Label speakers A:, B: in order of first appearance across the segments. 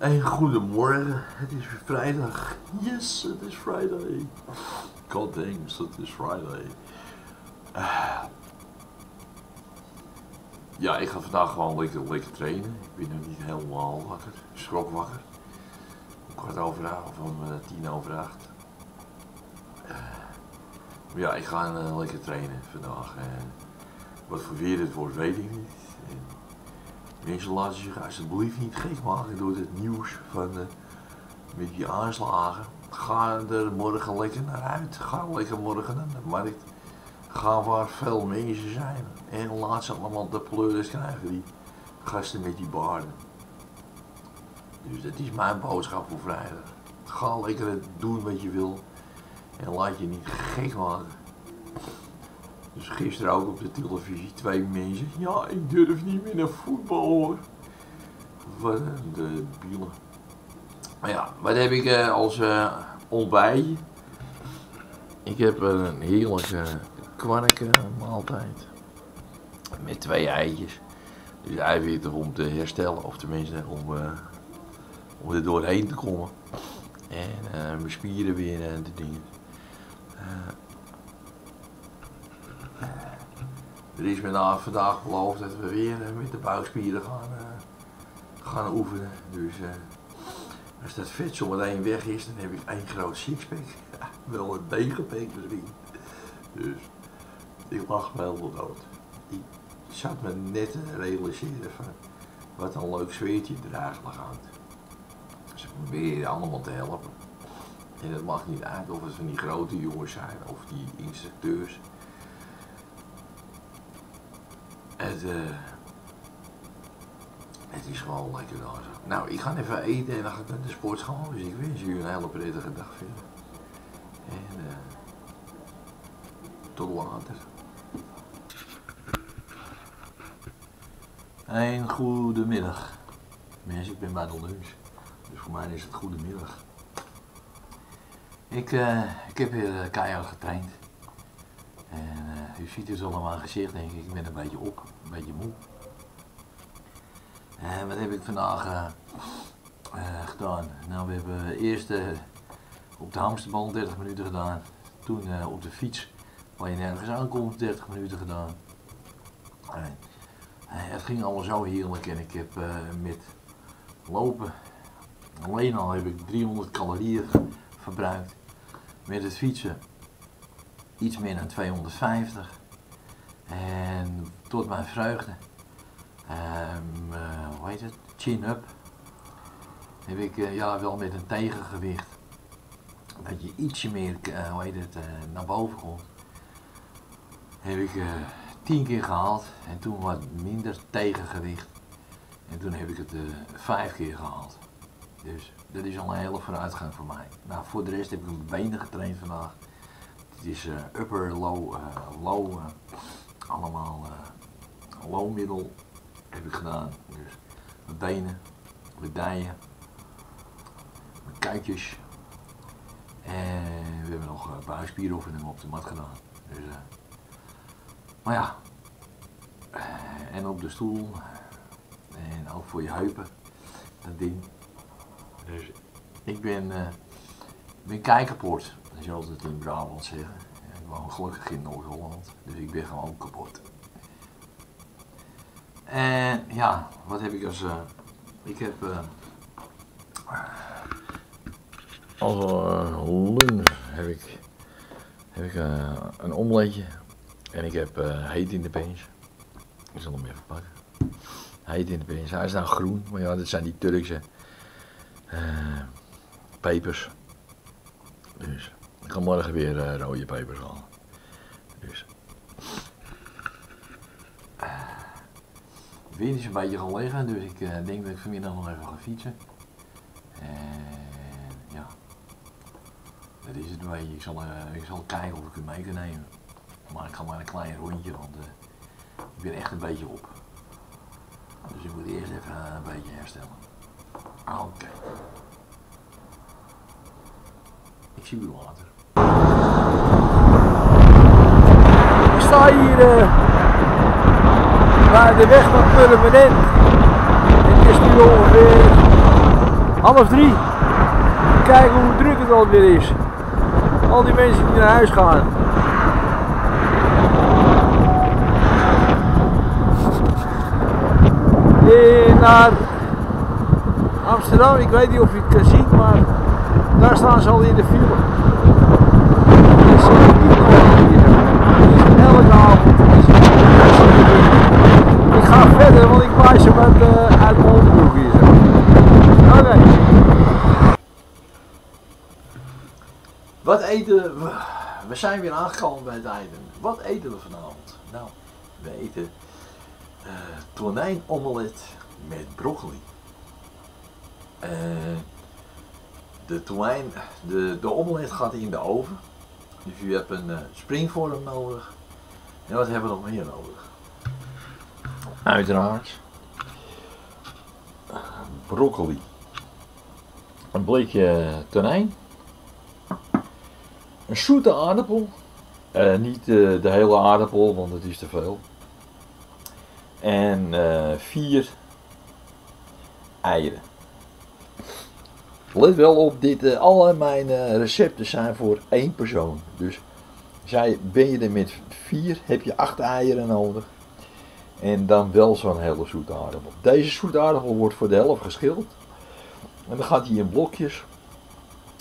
A: Een goedemorgen, het is vrijdag. Yes, het is Friday. God damn, het is Friday. Ah. ja, ik ga vandaag gewoon lekker, lekker trainen. Ik ben nog niet helemaal wakker, schrok wakker. Om kwart over acht of om uh, tien over acht. Uh, ja, ik ga lekker trainen vandaag. En wat voor weer het wordt, weet ik niet. En mensen laten zich alsjeblieft niet gek maken door het nieuws van uh, met die aanslagen. Ga er morgen lekker naar uit. Ga lekker morgen naar de markt. Ga waar veel mensen zijn. En laat ze allemaal de pleurs krijgen, die gasten met die baarden. Dus dat is mijn boodschap voor vrijdag. Ga lekker doen wat je wil. En laat je niet gek maken. Dus gisteren ook op de televisie twee mensen. Ja, ik durf niet meer naar voetbal hoor. Wat de bielen. Maar ja, wat heb ik uh, als uh, ontbijt? Ik heb een heerlijke kwarken maaltijd. Met twee eitjes. Dus eiwitten om te herstellen, of tenminste om, om er doorheen te komen. En mijn spieren weer en de dingen. Er is me vandaag beloofd dat we weer met de bouwspieren gaan, uh, gaan oefenen. Dus uh, als dat vet zo meteen weg is, dan heb ik één groot sixpack. Wel een degenpack misschien. Dus ik lach me helemaal dood. Ik zat me net te realiseren van wat een leuk zweertje er eigenlijk hangt. Ze proberen allemaal te helpen. En het mag niet uit of het van die grote jongens zijn of die instructeurs. Het, uh, het is gewoon lekker daar. Nou, ik ga even eten en dan ga ik naar de sportschool. Dus ik wens jullie een hele prettige dag verder. En uh, tot later. Een goede middag. Mensen, ik ben bij de lunch. Dus voor mij is het goede middag. Ik, uh, ik heb weer keihard getraind. En uh, u ziet dus al aan mijn gezicht, denk ik, ik ben een beetje op, een beetje moe. En wat heb ik vandaag uh, uh, gedaan? Nou, we hebben eerst op de hamsterbal 30 minuten gedaan. Toen op de fiets, waar je nergens aankomt, 30 minuten gedaan. Het ging allemaal zo heerlijk en ik heb met lopen, alleen al heb ik 300 calorieën verbruikt. Met het fietsen iets meer dan 250. En tot mijn vreugde, um, uh, hoe heet het, chin-up, heb ik uh, ja, wel met een tegengewicht, dat je ietsje meer, uh, hoe heet het, naar boven komt, heb ik tien keer gehaald en toen wat minder tegengewicht. En toen heb ik het vijf keer gehaald. Dus dat is al een hele vooruitgang voor mij. Nou, voor de rest heb ik mijn benen getraind vandaag. Het is uh, upper, low, uh, low, uh, allemaal low middel heb ik gedaan. Dus mijn benen, mijn dijen, mijn kuitjes. En we hebben nog uh, buikspieroefeningen op de mat gedaan. Dus, maar ja, en op de stoel. En ook voor je heupen, dat ding. Dus ik ben, ben kijkaport zoals het in Brabant zeggen. Ik woon gelukkig in Noord-Holland, dus ik ben gewoon kapot. En ja, wat heb ik als. Uh, ik heb. Uh, als lunch heb ik, heb ik een omeletje en ik heb heet in de pens. Ik zal hem even pakken. Heet in de pens. Hij is nou groen, maar ja, dat zijn die Turkse pepers. Dus ik ga morgen weer uh, rode pepers halen. Dus. Wind is een beetje gaan liggen, dus ik uh, denk dat ik vanmiddag nog even ga fietsen. En ja, dat is het een beetje. Ik zal, uh, ik zal kijken of ik het mee kan nemen. Maar ik ga maar een klein rondje, want ik ben echt een beetje op. Dus ik moet eerst even een beetje herstellen. Oké. Okay. Ik zie u later.
B: Sta hier uh, de weg naar Purmerend. Het is nu ongeveer Half drie. Kijken hoe druk het alweer is. Al die mensen die naar huis gaan. Eh, naar Amsterdam, ik weet niet of je het kan zien, maar daar staan ze al in de file. Dat zie je niet normaal hier. Het is elke avond. is het- Ik ga verder, want ik waai ze met, eh, uit mijn onderbroek hier zo. Oké.
A: Wat eten we? Zijn weer aangekomen bij het eten. Wat eten we vanavond? Nou, we eten eh tonijnomelet met broccoli. Eh, de tonijn, de, de omelet gaat in de oven. Dus u hebt een eh, springvorm nodig. En wat hebben we nog meer nodig? Uiteraard. broccoli. Een blikje tonijn. Een zoete aardappel. Eh, niet eh, de hele aardappel, want het is te veel. En eh, vier eieren. Let wel op, dit, alle mijn recepten zijn voor één persoon. Dus zij, ben je er met vier, heb je acht eieren nodig. En dan wel zo'n hele zoete aardappel. Deze zoete aardappel wordt voor de helft geschild. En dan gaat hij in blokjes.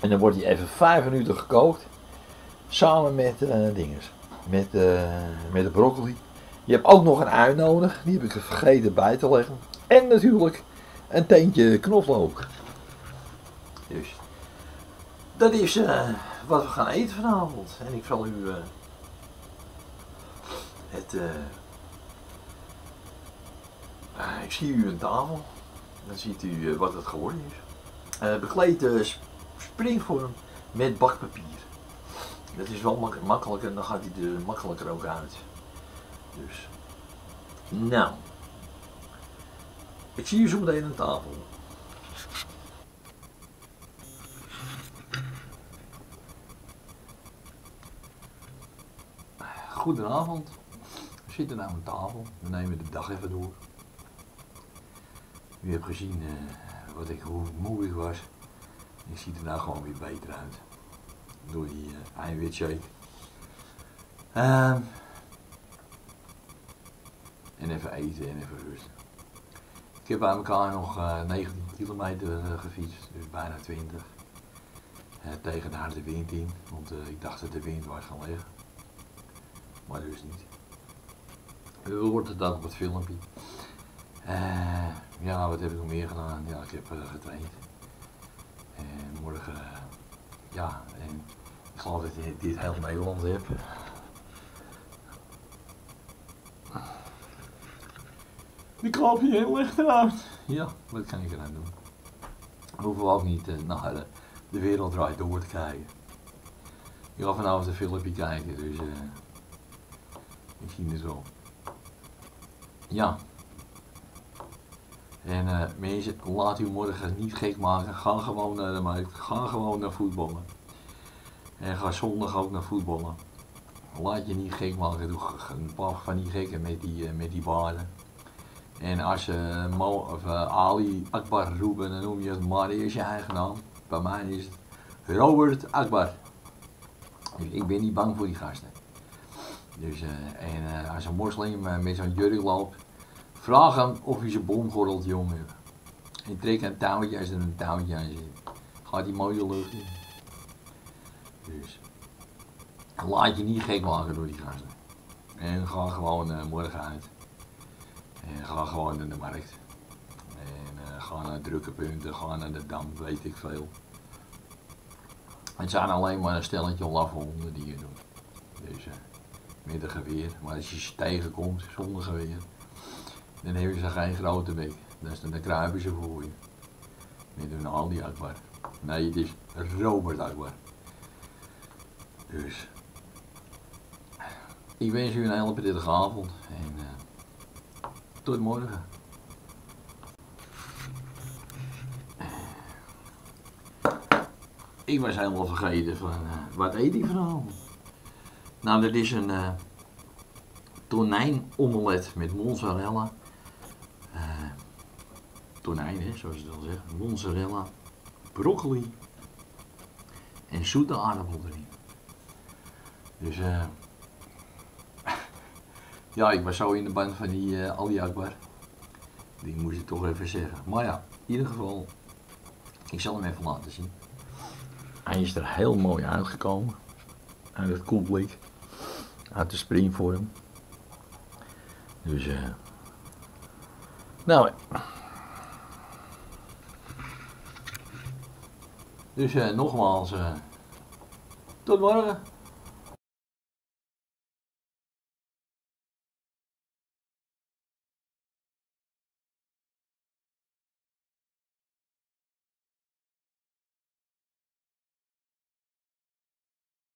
A: En dan wordt hij even vijf minuten gekookt. Samen met eh dinges. Met, eh, met de broccoli. Je hebt ook nog een ui nodig. Die heb ik er vergeten bij te leggen. En natuurlijk een teentje knoflook. Dus dat is eh, wat we gaan eten vanavond. En ik zal u het. eh, ik zie u een tafel. Dan ziet u wat het geworden is. Bekleed sp- springvorm met bakpapier. Dat is wel mak makkelijk en dan gaat hij er makkelijker ook uit. Dus. Nou. Ik zie u zo meteen aan tafel. Goedenavond. We zitten nou aan tafel. We nemen de dag even door. U hebt gezien eh, wat ik, hoe moe ik was. Je ziet er nou gewoon weer beter uit. Door die uh. Ehm en even eten en even rusten. Ik heb bij elkaar nog eh, 19 kilometer eh, gefietst, dus bijna 20. Eh, tegen de harde wind in, want ik dacht dat de wind was gaan liggen. Maar dus niet. We het dan op het filmpje. Ja, wat heb ik nog meer gedaan? Ja, ik heb getraind. En morgen, ja, en ik geloof dat je dit heel Nederland hebt. Die klap je heel licht eruit. Ja, wat kan ik eraan doen? We hoeven ook niet eh, naar de, de wereld draait door te kijken. Ik ga vanavond een filmpje kijken, dus eh ik zie het wel. Ja. En eh, mensen, laat u morgen niet gek maken. Ga gewoon naar de markt. Ga gewoon naar voetballen. En ga zondag ook naar voetballen. Laat je niet gek maken. Doe een paar van die gekken met die, eh, met die baarden. En als je Mo, of, eh, Ali Akbar roepen, dan noem je het maar eerst je eigen naam. Bij mij is het Robert Akbar. Dus ik ben niet bang voor die gasten. Dus, eh, en eh, als een moslim eh, met zo'n jurk loopt, vraag hem of hij zijn om heeft. En trek een touwtje als er een touwtje aan zit. Gaat die mooie lucht in. Dus laat je niet gek maken door die gasten. En ga gewoon eh, morgen uit. En ga gewoon naar de markt. En eh, ga naar drukke punten, ga naar de dam, weet ik veel. Het zijn alleen maar een stelletje laffe honden die je doet. Dus eh, met een geweer. Maar als je ze tegenkomt zonder geweer, dan hebben ze geen grote bek. Dus dan, kruipen ze voor je. Met hun Ali Akbar. Nee, het is Robert Akbar. Dus. Ik wens u een hele prettige avond. En eh, tot morgen. Ik was helemaal vergeten van eh, wat eet ik vanavond. Nou, dat is een eh tonijnomelet met mozzarella. Tonijn, hè, zoals ze dan zeggen. Mozzarella,
C: broccoli en zoete aardappel erin. Dus eh ja, ik was zo in de band van die eh Ali Akbar. Die moest ik toch even zeggen. Maar ja, in ieder geval, ik zal hem even laten zien.
B: Hij is er heel mooi uitgekomen. Uit het koelblik. Uit de springvorm. Dus eh. nou,
C: Dus eh, nogmaals, eh tot morgen.